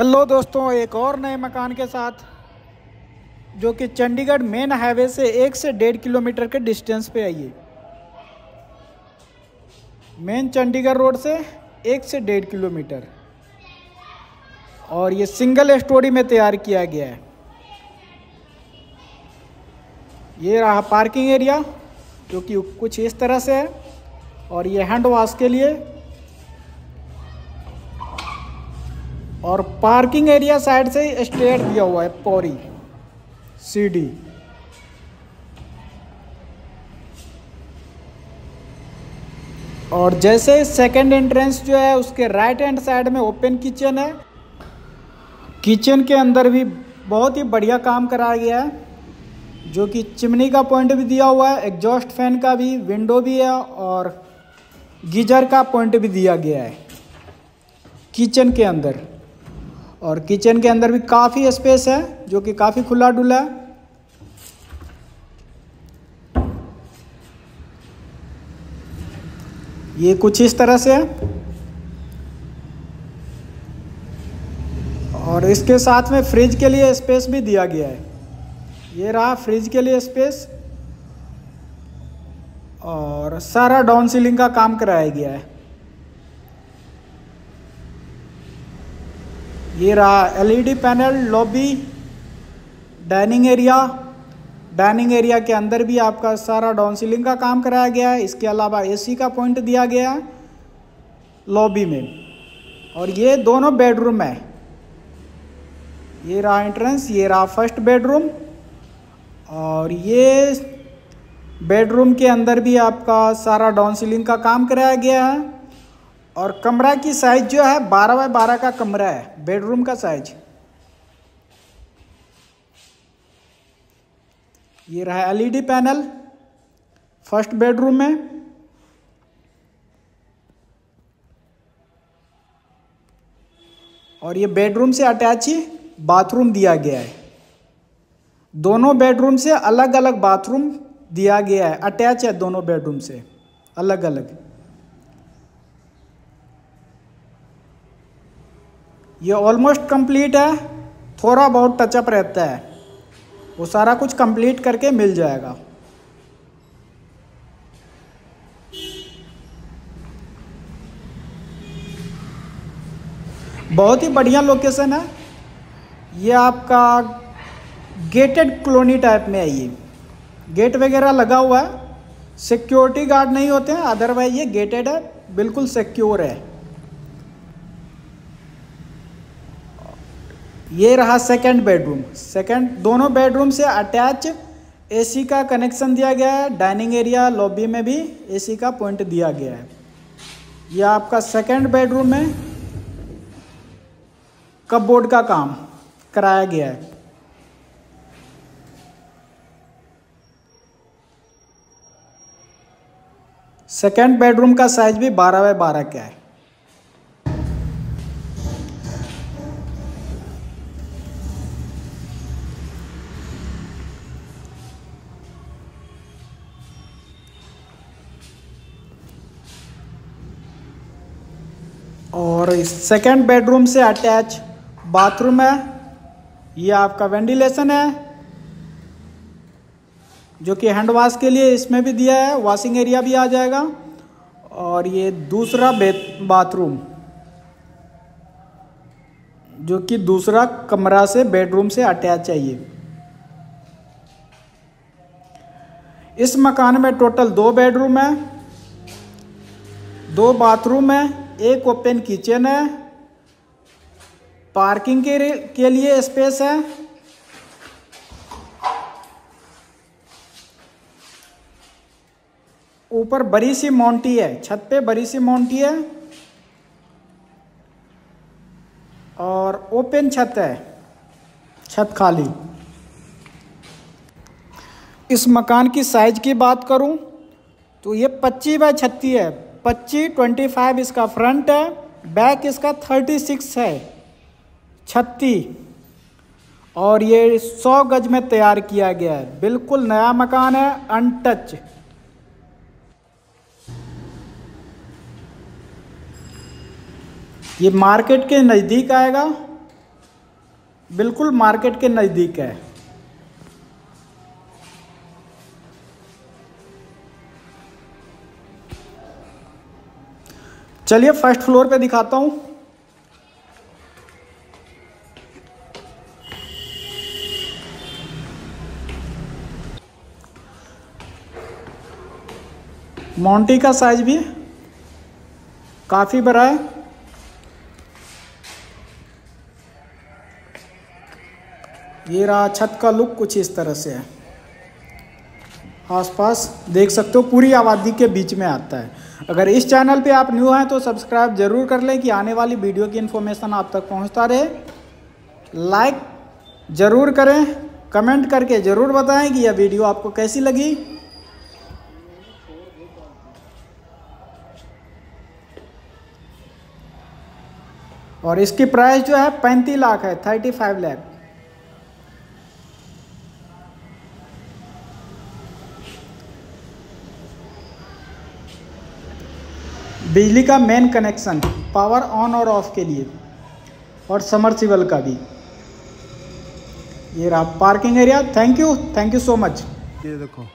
Hello दोस्तों, एक और नए मकान के साथ, जो कि चंडीगढ़ मेन हाईवे से एक से डेढ़ किलोमीटर के डिस्टेंस पे आइए मेन चंडीगढ़ रोड से एक से डेढ़ किलोमीटर। और ये सिंगल स्टोरी में तैयार किया गया है। ये रहा पार्किंग एरिया, जो कि कुछ इस तरह से है, और ये हैंड वॉश के लिए और पार्किंग एरिया साइड से स्टेयर दिया हुआ है, पौरी सीडी और जैसे सेकंड एंट्रेंस जो है, उसके राइट हैंड साइड में ओपन किचन है। किचन के अंदर भी बहुत ही बढ़िया काम कराया गया है, जो कि चिमनी का पॉइंट भी दिया हुआ है एग्जॉस्ट फ़ैन का भी विंडो भी है और गीजर का पॉइंट भी दिया गया है किचन के अंदर। और किचन के अंदर भी काफ़ी स्पेस है, जो कि काफ़ी खुला डुला है। ये कुछ इस तरह से है। और इसके साथ में फ्रिज के लिए स्पेस भी दिया गया है। ये रहा फ्रिज के लिए स्पेस और सारा डाउन सीलिंग का काम कराया गया है। ये रहा LED panel lobby dining area dining area के अंदर भी आपका सारा डाउन सीलिंग का काम कराया गया है। इसके अलावा एसी का पॉइंट दिया गया है लॉबी में। और ये दोनों बेडरूम है। ये रहा एंट्रेंस ये रहा फ़र्स्ट बेडरूम और ये बेडरूम के अंदर भी आपका सारा डाउन सीलिंग का काम कराया गया है। और कमरा की साइज़ जो है, बारह बाय बारह का कमरा है बेडरूम का साइज़ ये रहा एलईडी पैनल फ़र्स्ट बेडरूम में। और ये बेडरूम से अटैच ही बाथरूम दिया गया है। दोनों बेडरूम से अलग अलग बाथरूम दिया गया है। अटैच है दोनों बेडरूम से अलग अलग ये ऑलमोस्ट कंप्लीट है, थोड़ा बहुत टचअप रहता है। वो सारा कुछ कंप्लीट करके मिल जाएगा। बहुत ही बढ़िया लोकेशन है। ये आपका गेटेड कॉलोनी टाइप में है ये। गेट वगैरह लगा हुआ है। सिक्योरिटी गार्ड नहीं होते हैं अदरवाइज़ ये गेटेड है, बिल्कुल सिक्योर है। ये रहा सेकंड बेडरूम सेकंड दोनों बेडरूम से अटैच एसी का कनेक्शन दिया गया है. डाइनिंग एरिया लॉबी में भी एसी का पॉइंट दिया गया है. यह आपका सेकंड बेडरूम में कपबोर्ड का काम कराया गया है. सेकंड बेडरूम का साइज़ भी 12 बाय 12 का है. और सेकेंड बेडरूम से अटैच बाथरूम है। ये आपका वेंटिलेशन है, जो कि हैंड वॉश के लिए इसमें भी दिया है वॉशिंग एरिया भी आ जाएगा। और ये दूसरा बाथरूम जो कि दूसरा कमरा से बेडरूम से अटैच है ये। इस मकान में टोटल दो बेडरूम है, दो बाथरूम है एक ओपन किचन है। पार्किंग के के लिए स्पेस है। ऊपर बड़ी सी मोंटी है, छत पे बड़ी सी मोंटी है। और ओपन छत है, छत खाली। इस मकान की साइज़ की बात करूँ तो ये 25 बाय छत्तीस है। पच्चीस ट्वेंटी फाइव इसका फ्रंट है बैक इसका थर्टी सिक्स है, छत्तीस। और ये सौ गज में तैयार किया गया है। बिल्कुल नया मकान है अनटच ये मार्केट के नज़दीक आएगा। बिल्कुल मार्केट के नज़दीक है। चलिए फ़र्स्ट फ्लोर पे दिखाता हूँ। मोंटी का साइज़ भी काफ़ी बड़ा है। ये रहा छत का लुक कुछ इस तरह से है। आसपास देख सकते हो, पूरी आबादी के बीच में आता है। अगर इस चैनल पे आप न्यू हैं तो सब्सक्राइब ज़रूर कर लें कि आने वाली वीडियो की इन्फॉर्मेशन आप तक पहुँचता रहे। लाइक ज़रूर करें, कमेंट करके ज़रूर बताएँ कि यह वीडियो आपको कैसी लगी। और इसकी प्राइस जो है पैंतीस लाख है, थर्टी फाइव लाख। बिजली का मेन कनेक्शन पावर ऑन और ऑफ़ के लिए, और समरसिबल का भी। ये रहा parking area thank you thank you so much ये देखो।